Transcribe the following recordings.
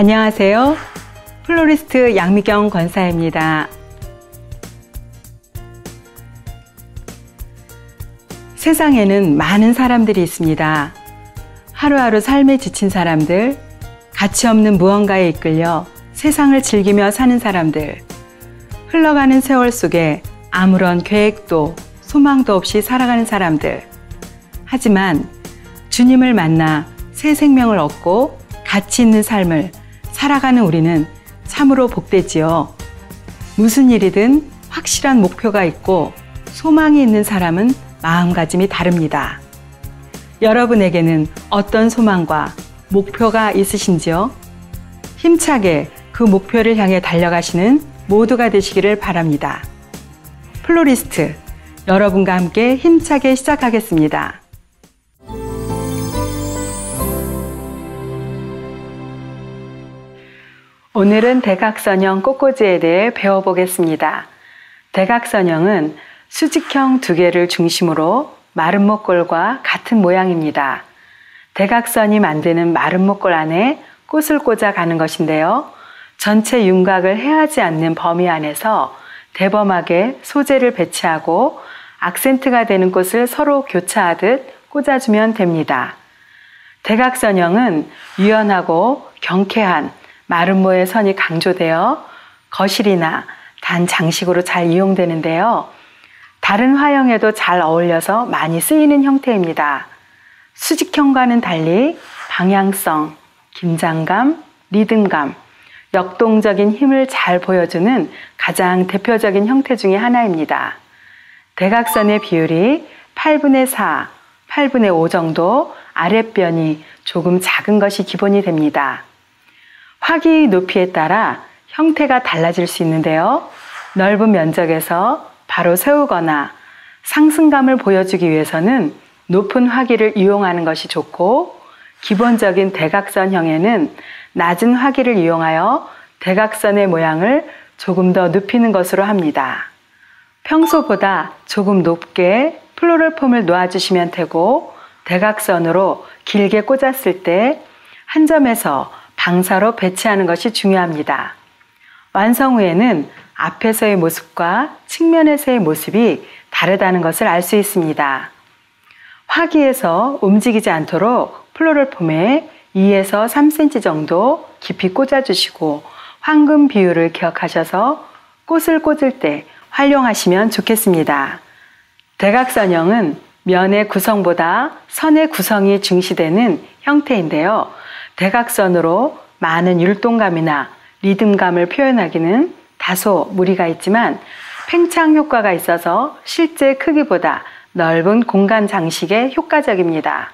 안녕하세요. 플로리스트 양미경 권사입니다. 세상에는 많은 사람들이 있습니다. 하루하루 삶에 지친 사람들, 가치 없는 무언가에 이끌려 세상을 즐기며 사는 사람들, 흘러가는 세월 속에 아무런 계획도 소망도 없이 살아가는 사람들. 하지만 주님을 만나 새 생명을 얻고 가치 있는 삶을 살아가는 우리는 참으로 복되지요. 무슨 일이든 확실한 목표가 있고 소망이 있는 사람은 마음가짐이 다릅니다. 여러분에게는 어떤 소망과 목표가 있으신지요? 힘차게 그 목표를 향해 달려가시는 모두가 되시기를 바랍니다. 플로리스트, 여러분과 함께 힘차게 시작하겠습니다. 오늘은 대각선형 꽃꽂이에 대해 배워보겠습니다. 대각선형은 수직형 두 개를 중심으로 마른 목골과 같은 모양입니다. 대각선이 만드는 마른 목골 안에 꽃을 꽂아 가는 것인데요. 전체 윤곽을 해하지 않는 범위 안에서 대범하게 소재를 배치하고 악센트가 되는 꽃을 서로 교차하듯 꽂아주면 됩니다. 대각선형은 유연하고 경쾌한 마름모의 선이 강조되어 거실이나 단 장식으로 잘 이용되는데요. 다른 화형에도 잘 어울려서 많이 쓰이는 형태입니다. 수직형과는 달리 방향성, 긴장감, 리듬감, 역동적인 힘을 잘 보여주는 가장 대표적인 형태 중의 하나입니다. 대각선의 비율이 8분의 4, 8분의 5 정도 아랫변이 조금 작은 것이 기본이 됩니다. 화기 높이에 따라 형태가 달라질 수 있는데요. 넓은 면적에서 바로 세우거나 상승감을 보여주기 위해서는 높은 화기를 이용하는 것이 좋고 기본적인 대각선형에는 낮은 화기를 이용하여 대각선의 모양을 조금 더 눕히는 것으로 합니다. 평소보다 조금 높게 플로럴 폼을 놓아주시면 되고 대각선으로 길게 꽂았을 때 한 점에서 방사로 배치하는 것이 중요합니다. 완성 후에는 앞에서의 모습과 측면에서의 모습이 다르다는 것을 알 수 있습니다. 화기에서 움직이지 않도록 플로럴 폼에 2에서 3cm 정도 깊이 꽂아주시고 황금 비율을 기억하셔서 꽃을 꽂을 때 활용하시면 좋겠습니다. 대각선형은 면의 구성보다 선의 구성이 중시되는 형태인데요. 대각선으로 많은 율동감이나 리듬감을 표현하기는 다소 무리가 있지만 팽창 효과가 있어서 실제 크기보다 넓은 공간 장식에 효과적입니다.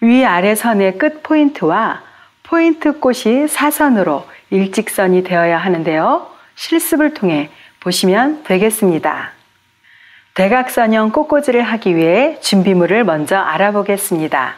위아래 선의 끝 포인트와 포인트 꽃이 사선으로 일직선이 되어야 하는데요. 실습을 통해 보시면 되겠습니다. 대각선형 꽃꽂이를 하기 위해 준비물을 먼저 알아보겠습니다.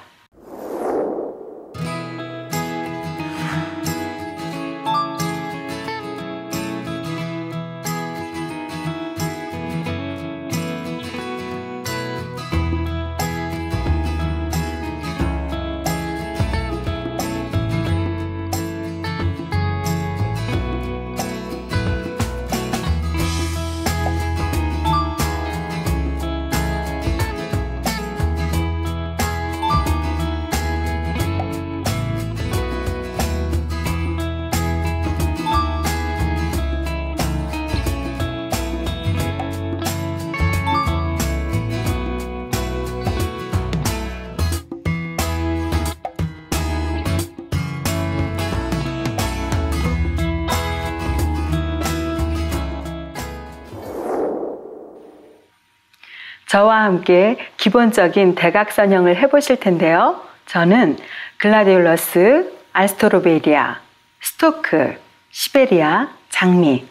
저와 함께 기본적인 대각선형을 해보실 텐데요. 저는 글라디올러스, 알스트로메리아, 스토크, 시베리아, 장미,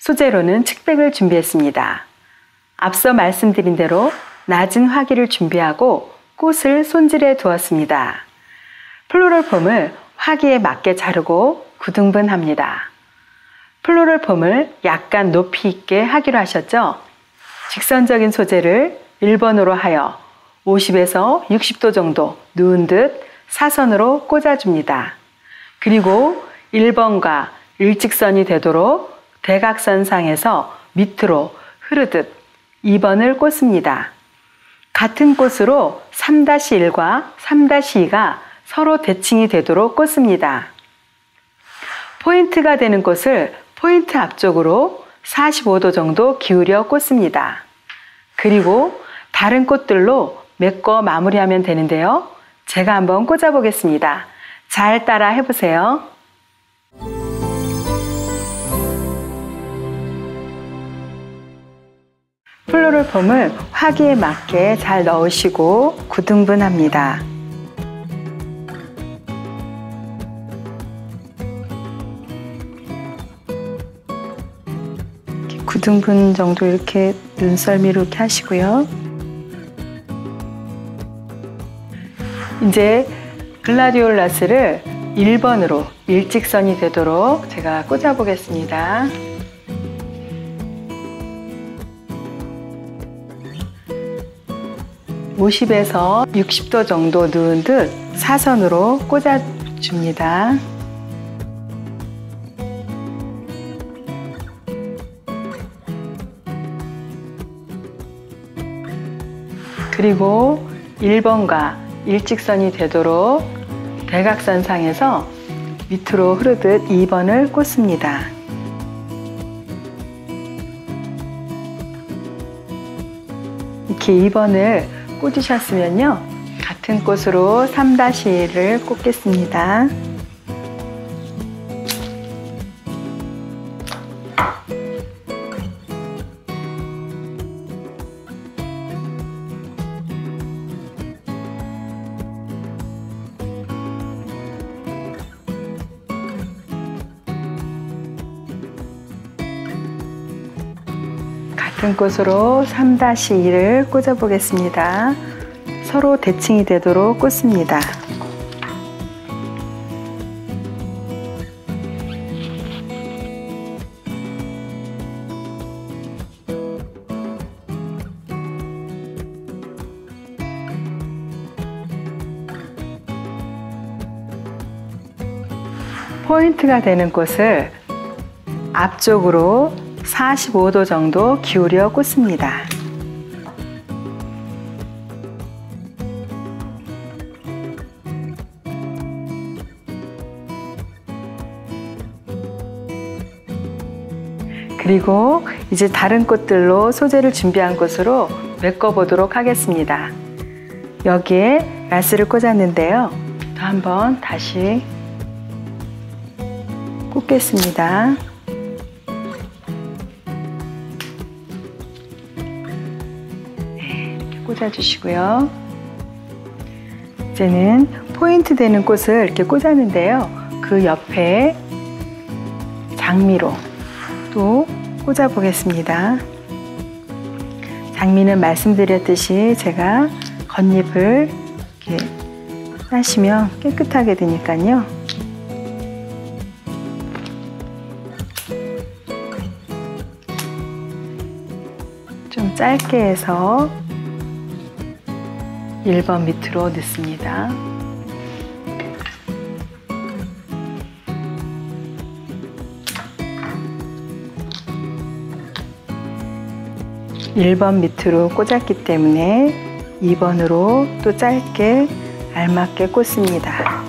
소재로는 측백을 준비했습니다. 앞서 말씀드린 대로 낮은 화기를 준비하고 꽃을 손질해 두었습니다. floral foam을 화기에 맞게 자르고 구등분합니다. floral foam을 약간 높이 있게 하기로 하셨죠? 직선적인 소재를 1번으로 하여 50에서 60도 정도 누운 듯 사선으로 꽂아줍니다. 그리고 1번과 일직선이 되도록 대각선 상에서 밑으로 흐르듯 2번을 꽂습니다. 같은 꽃으로 3-1과 3-2가 서로 대칭이 되도록 꽂습니다. 포인트가 되는 꽃을 포인트 앞쪽으로 45도 정도 기울여 꽂습니다. 그리고 다른 꽃들로 메꿔 마무리하면 되는데요. 제가 한번 꽂아 보겠습니다. 잘 따라 해보세요. 플로럴 폼을 화기에 맞게 잘 넣으시고 9등분 합니다. 9등분 정도 이렇게 눈썰미로 이렇게 하시고요. 이제 글라디올라스를 1번으로 일직선이 되도록 제가 꽂아 보겠습니다. 50에서 60도 정도 누운 듯 사선으로 꽂아줍니다. 그리고 1번과 일직선이 되도록 대각선 상에서 밑으로 흐르듯 2번을 꽂습니다. 이렇게 2번을 꽂으셨으면요. 같은 꽃으로 3-1을 꽂겠습니다. 같은 꽃으로 3-2를 꽂아 보겠습니다. 서로 대칭이 되도록 꽂습니다. 포인트가 되는 꽃을 앞쪽으로 45도 정도 기울여 꽂습니다. 그리고 이제 다른 꽃들로 소재를 준비한 꽃으로 메꿔보도록 하겠습니다. 여기에 라스를 꽂았는데요. 또 한번 다시 꽂겠습니다. 꽂아주시고요. 이제는 포인트 되는 꽃을 이렇게 꽂았는데요. 그 옆에 장미로 또 꽂아 보겠습니다. 장미는 말씀드렸듯이 제가 겉잎을 이렇게 따시면 깨끗하게 되니까요. 좀 짧게 해서 1번 밑으로 넣습니다. 1번 밑으로 꽂았기 때문에 2번으로 또 짧게 알맞게 꽂습니다.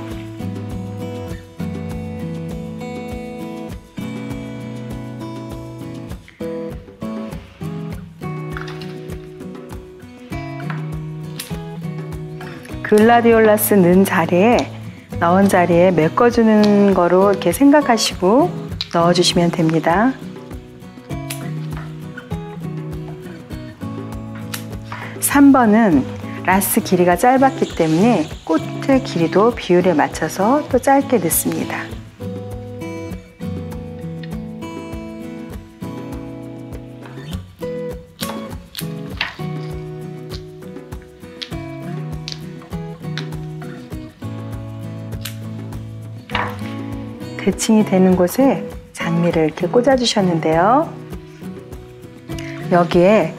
글라디올라스 넣은 자리에 넣은 자리에 메꿔주는 거로 이렇게 생각하시고 넣어주시면 됩니다. 3번은 라스 길이가 짧았기 때문에 꽃의 길이도 비율에 맞춰서 또 짧게 넣습니다. 대칭이 되는 곳에 장미를 이렇게 꽂아 주셨는데요. 여기에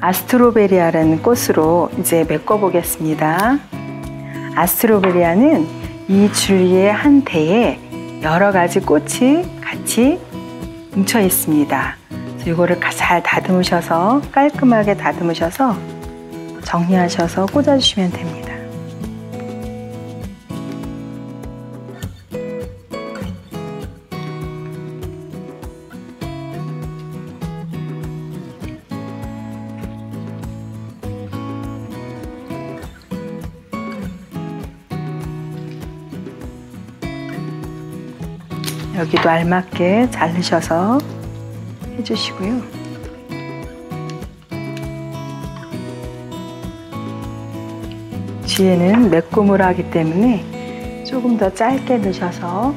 아스트로베리아라는 꽃으로 이제 메꿔 보겠습니다. 아스트로베리아는 이 줄기의 한 대에 여러 가지 꽃이 같이 뭉쳐 있습니다. 이거를 잘 다듬으셔서 깔끔하게 다듬으셔서 정리하셔서 꽂아주시면 됩니다. 여기도 알맞게 자르셔서 해주시고요. 뒤에는 매꼼을 하기 때문에 조금 더 짧게 넣으셔서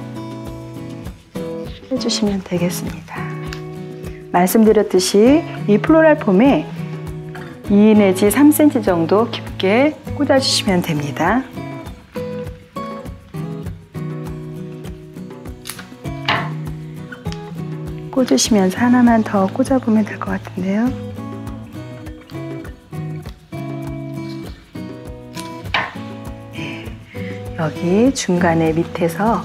해주시면 되겠습니다. 말씀드렸듯이 이 플로랄 폼에 2 내지 3cm 정도 깊게 꽂아주시면 됩니다. 꽂으시면서 하나만 더 꽂아보면 될 것 같은데요. 네, 여기 중간에 밑에서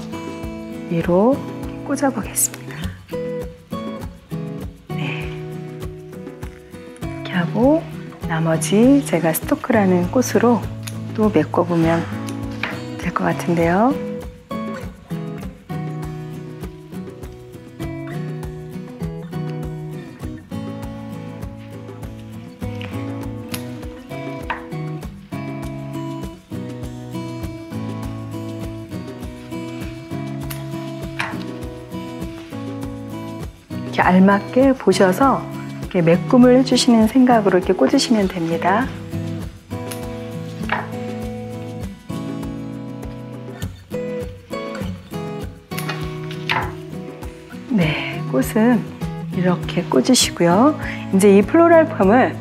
위로 꽂아보겠습니다. 네. 이렇게 하고 나머지 제가 스토크라는 꽃으로 또 메꿔보면 될 것 같은데요. 이렇게 알맞게 보셔서 이렇게 매꿈을 해주시는 생각으로 이렇게 꽂으시면 됩니다. 네, 꽃은 이렇게 꽂으시고요. 이제 이 플로랄 펌을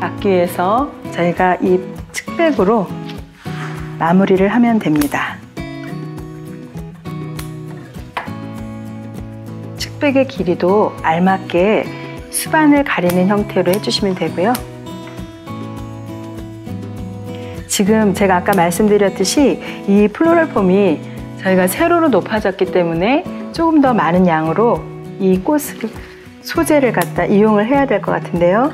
막기 위해서 저희가 이 측백으로 마무리를 하면 됩니다. 측백의 길이도 알맞게 수반을 가리는 형태로 해주시면 되고요. 지금 제가 아까 말씀드렸듯이 이 플로럴 폼이 저희가 세로로 높아졌기 때문에 조금 더 많은 양으로 이 꽃을 소재를 갖다 이용을 해야 될 것 같은데요.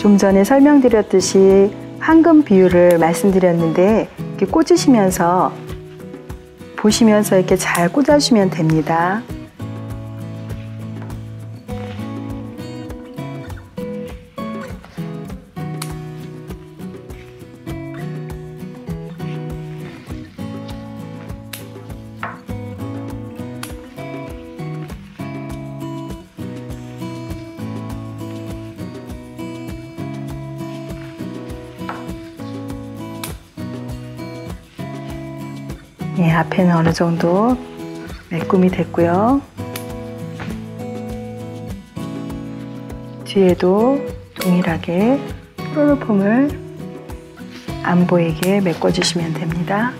좀 전에 설명드렸듯이 황금 비율을 말씀드렸는데 이렇게 꽂으시면서 보시면서 이렇게 잘 꽂아주시면 됩니다. 예, 앞에는 어느 정도 매꿈이 됐고요. 뒤에도 동일하게 프로로폼을 안 보이게 메꿔주시면 됩니다.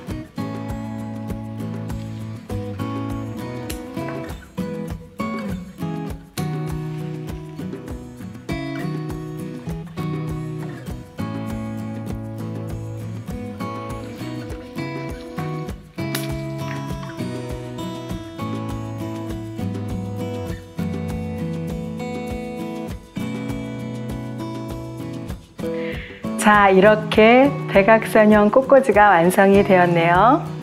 자, 이렇게 대각선형 꽃꽂이가 완성이 되었네요.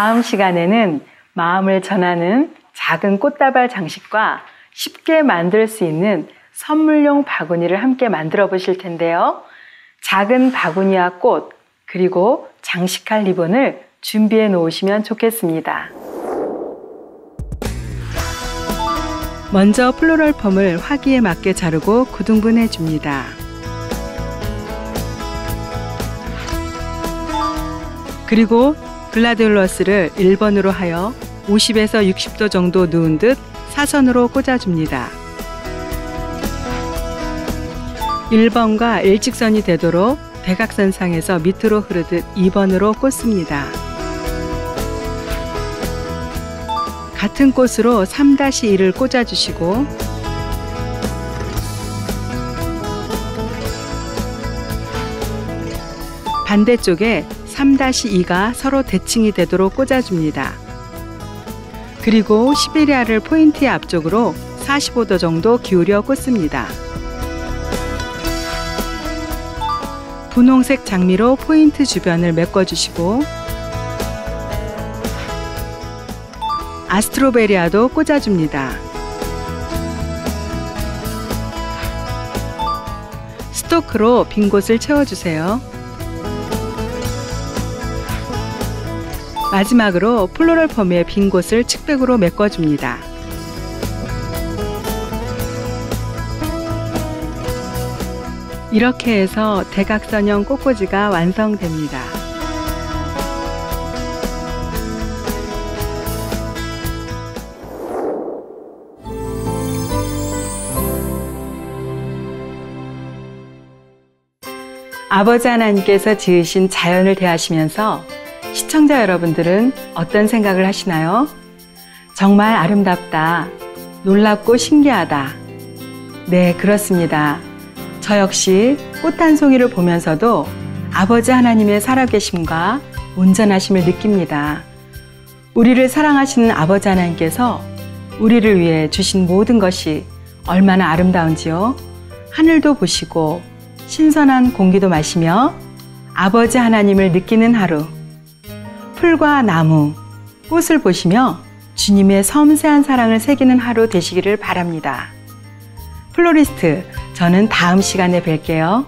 다음 시간에는 마음을 전하는 작은 꽃다발 장식과 쉽게 만들 수 있는 선물용 바구니를 함께 만들어 보실 텐데요. 작은 바구니와 꽃, 그리고 장식할 리본을 준비해 놓으시면 좋겠습니다. 먼저 플로럴 펌을 화기에 맞게 자르고 구등분해 줍니다. 그리고 글라디올러스를 1번으로 하여 50에서 60도 정도 누운 듯 사선으로 꽂아줍니다. 1번과 일직선이 되도록 대각선 상에서 밑으로 흐르듯 2번으로 꽂습니다. 같은 꽃으로 3-1을 꽂아주시고 반대쪽에 3-2가 서로 대칭이 되도록 꽂아줍니다. 그리고 시베리아를 포인트의 앞쪽으로 45도 정도 기울여 꽂습니다. 분홍색 장미로 포인트 주변을 메꿔주시고 알스트로메리아도 꽂아줍니다. 스토크로 빈 곳을 채워주세요. 마지막으로 플로럴 펌의 빈 곳을 측백으로 메꿔줍니다. 이렇게 해서 대각선형 꽃꽂이가 완성됩니다. 아버지 하나님께서 지으신 자연을 대하시면서 시청자 여러분들은 어떤 생각을 하시나요? 정말 아름답다. 놀랍고 신기하다. 네, 그렇습니다. 저 역시 꽃 한 송이를 보면서도 아버지 하나님의 살아계심과 온전하심을 느낍니다. 우리를 사랑하시는 아버지 하나님께서 우리를 위해 주신 모든 것이 얼마나 아름다운지요. 하늘도 보시고 신선한 공기도 마시며 아버지 하나님을 느끼는 하루. 풀과 나무, 꽃을 보시며 주님의 섬세한 사랑을 새기는 하루 되시기를 바랍니다. 플로리스트, 저는 다음 시간에 뵐게요.